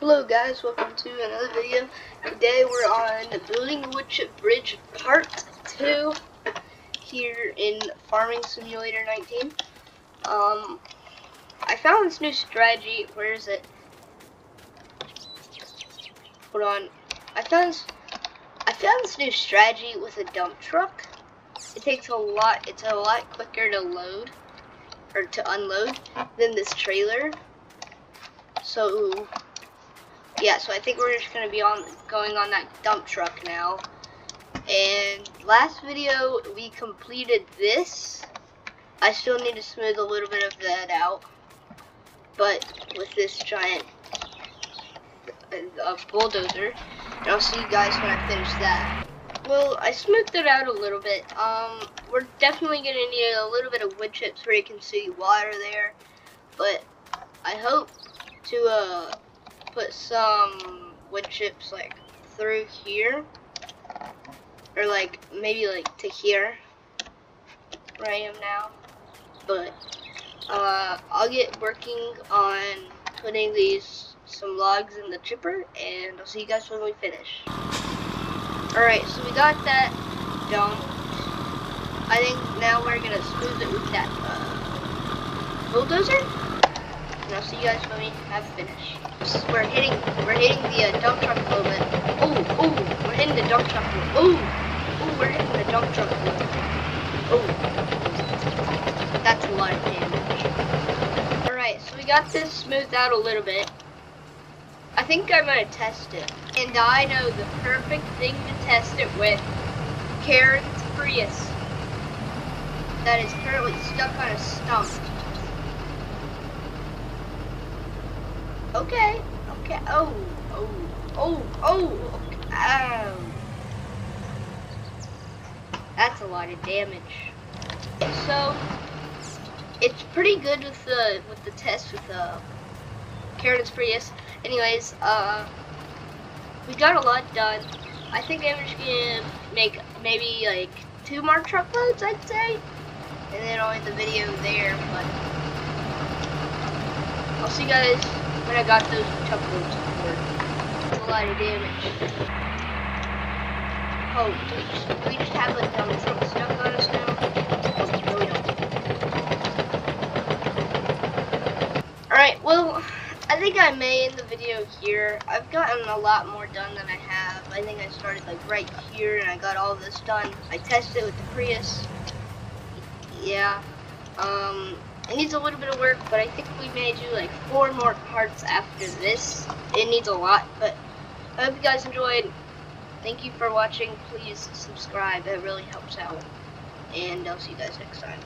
Hello guys, welcome to another video. Today we're on Building Woodchip Bridge Part 2 here in Farming Simulator 19. Um, I found this new strategy. Where is it? Hold on. I found this, I found this new strategy with a dump truck. It takes a lot. It's a lot quicker to load or to unload than this trailer. So yeah, so I think we're just gonna be on going on that dump truck now. And last video we completed this. I still need to smooth a little bit of that out, but with this giant uh, bulldozer, and I'll see you guys when I finish that. Well, I smoothed it out a little bit. Um, we're definitely gonna need a little bit of wood chips where you can see water there, but I hope to uh put some wood chips like through here. Or like maybe like to here where I am now. But uh, I'll get working on putting these some logs in the chipper and I'll see you guys when we finish. Alright so we got that done. I think now we're gonna smooth it with that uh, bulldozer and I'll see you guys when we have finished. We're hitting, we're hitting the uh, dump truck a little bit. Oh, oh, we're hitting the dump truck. Oh, oh, we're hitting the dump truck. Oh, that's a lot of damage. All right, so we got this smoothed out a little bit. I think I'm gonna test it, and I know the perfect thing to test it with: Karen's Prius that is currently stuck on a stump. Okay. Okay. Oh. Oh. Oh. Oh. Okay. Ow. That's a lot of damage. So it's pretty good with the with the test with the Karen's Prius. Anyways, uh, we got a lot done. I think I'm just gonna make maybe like two more truckloads, I'd say, and then I'll end the video there. But I'll see you guys when I got those chuckles for a lot of damage. Oh, we just have stuck on us now? Oh. Alright, well, I think I may end the video here. I've gotten a lot more done than I have. I think I started like right here and I got all this done. I tested it with the Prius. Yeah. Um, it needs a little bit of work, but I think we may do like four more parts after this. It needs a lot, but I hope you guys enjoyed. Thank you for watching. Please subscribe. It really helps out. And I'll see you guys next time.